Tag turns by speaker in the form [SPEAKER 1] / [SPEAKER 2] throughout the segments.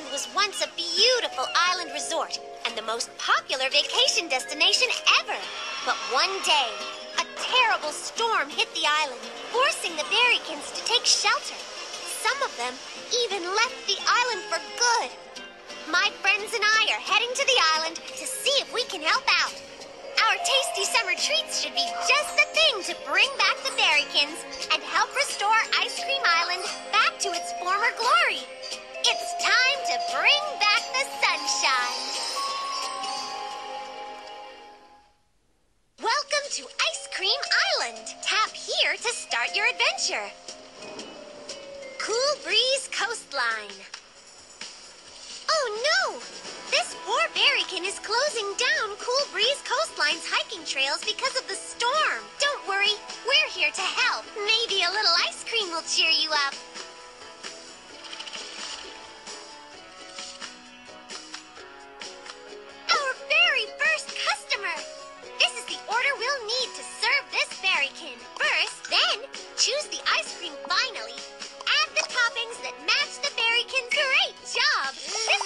[SPEAKER 1] Island was once a beautiful island resort and the most popular vacation destination ever. But one day, a terrible storm hit the island, forcing the Berrykins to take shelter. Some of them even left the island for good. My friends and I are heading to the island to see if we can help out. Our tasty summer treats should be just the thing to bring back the Berrykins and help restore Ice Cream Island back to its former glory. Time to bring back the sunshine. Welcome to Ice Cream Island. Tap here to start your adventure. Cool Breeze Coastline. Oh no! This poor berrykin is closing down Cool Breeze Coastline's hiking trails because of the storm. Don't worry, we're here to help. Maybe a little ice cream will cheer you up. First customer! This is the order we'll need to serve this berrykin. First, then, choose the ice cream finally. Add the toppings that match the berrykin's great job! This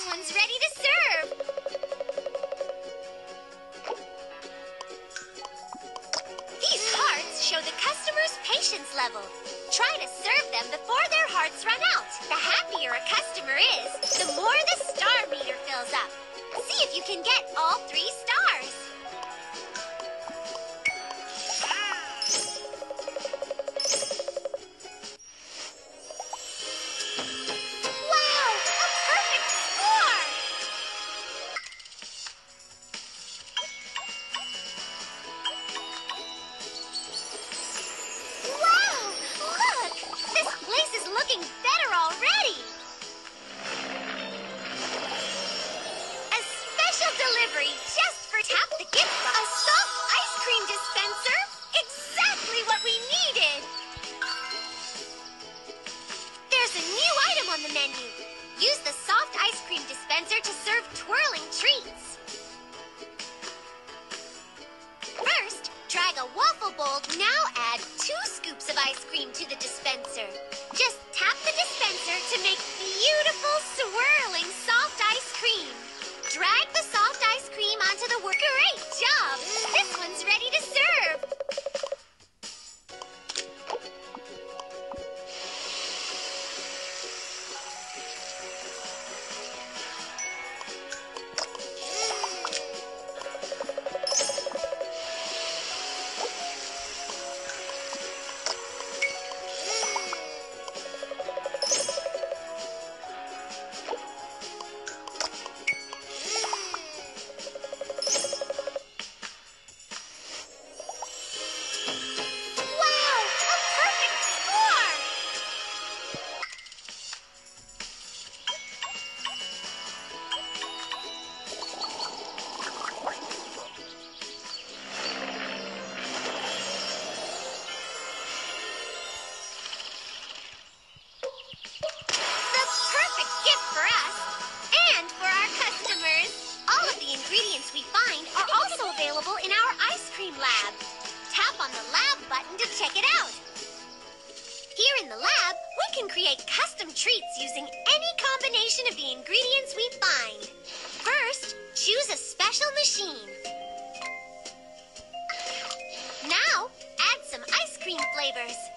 [SPEAKER 1] flavors.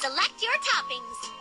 [SPEAKER 1] Select your toppings.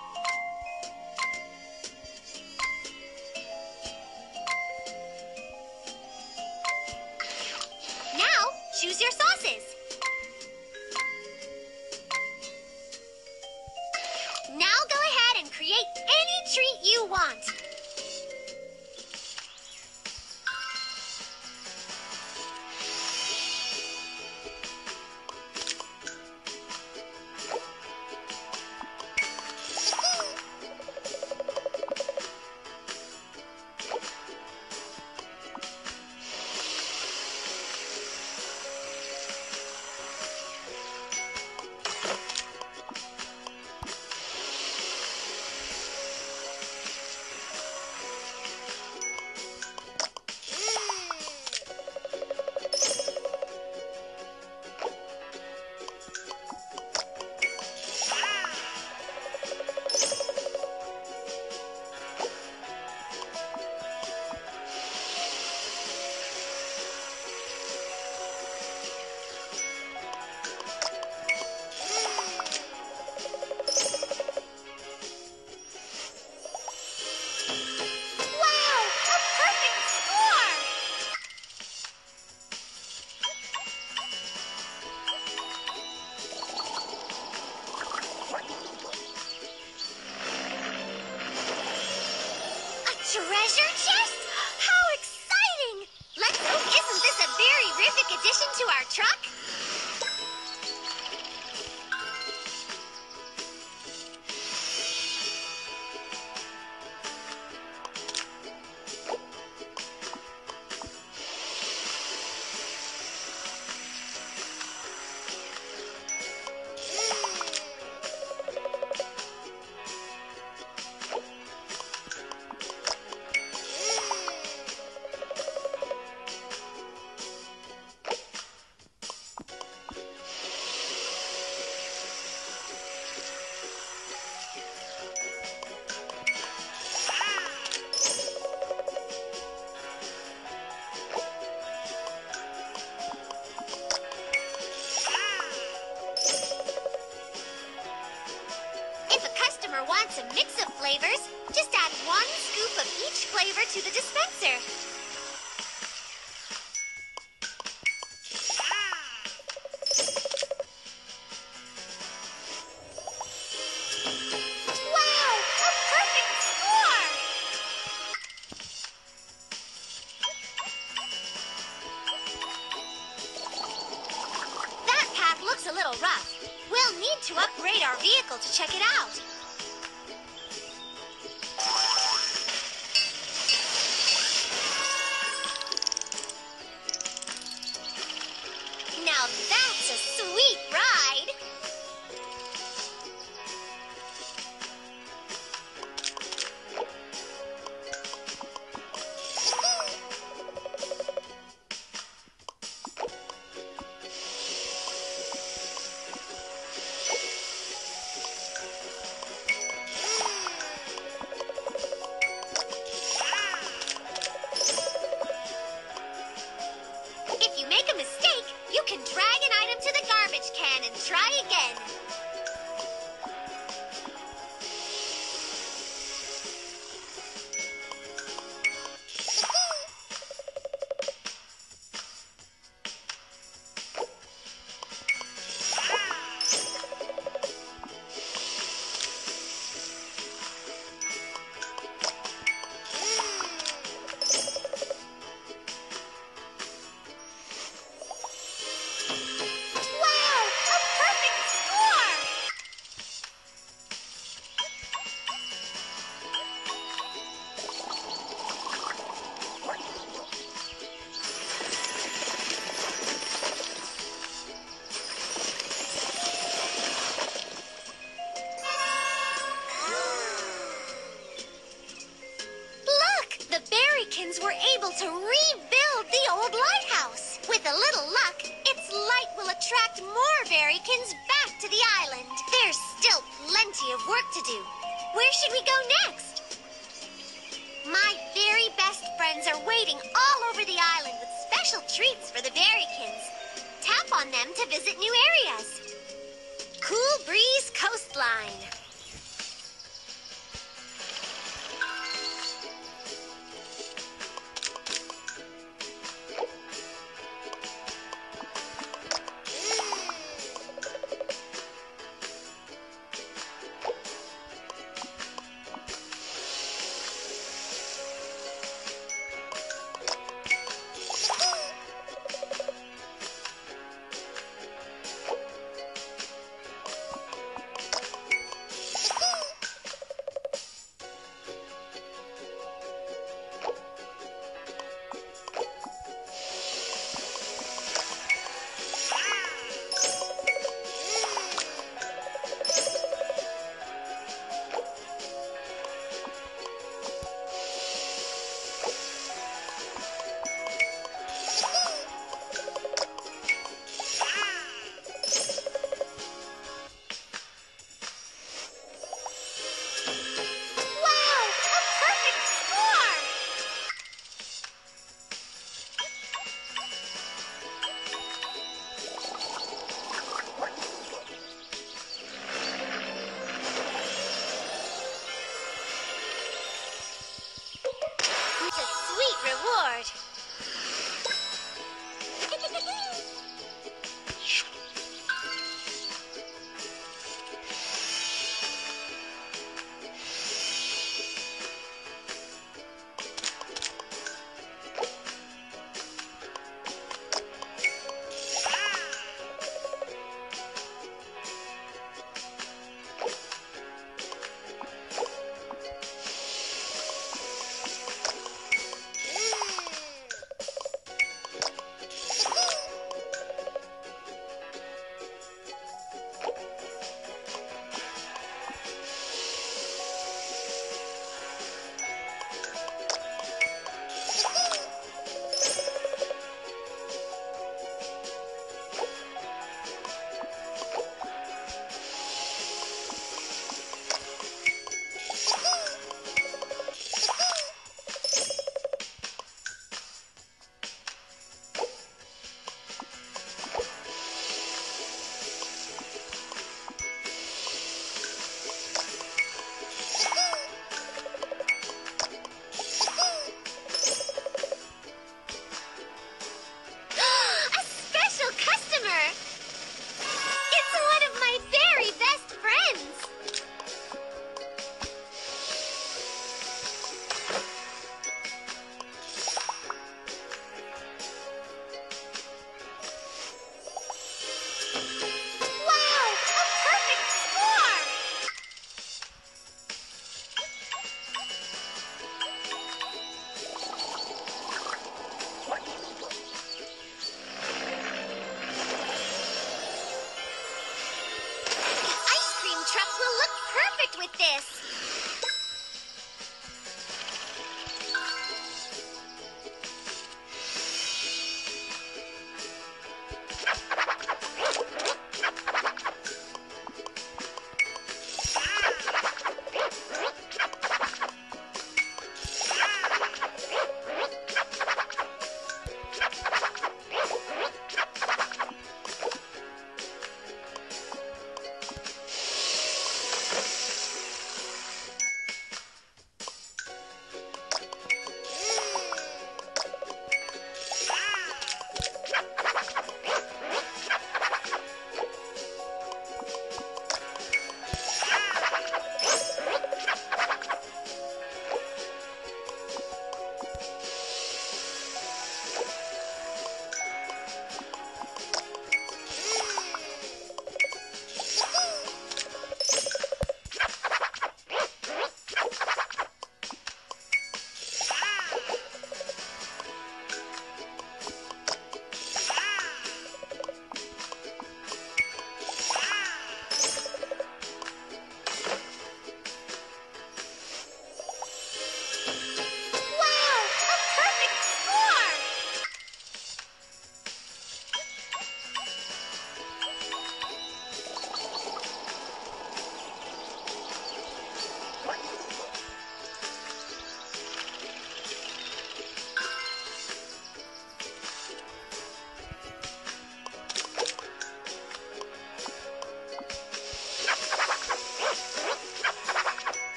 [SPEAKER 1] customer wants a mix of flavors, just add one scoop of each flavor to the dispenser.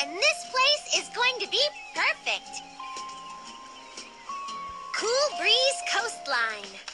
[SPEAKER 1] And this place is going to be perfect. Cool Breeze Coastline.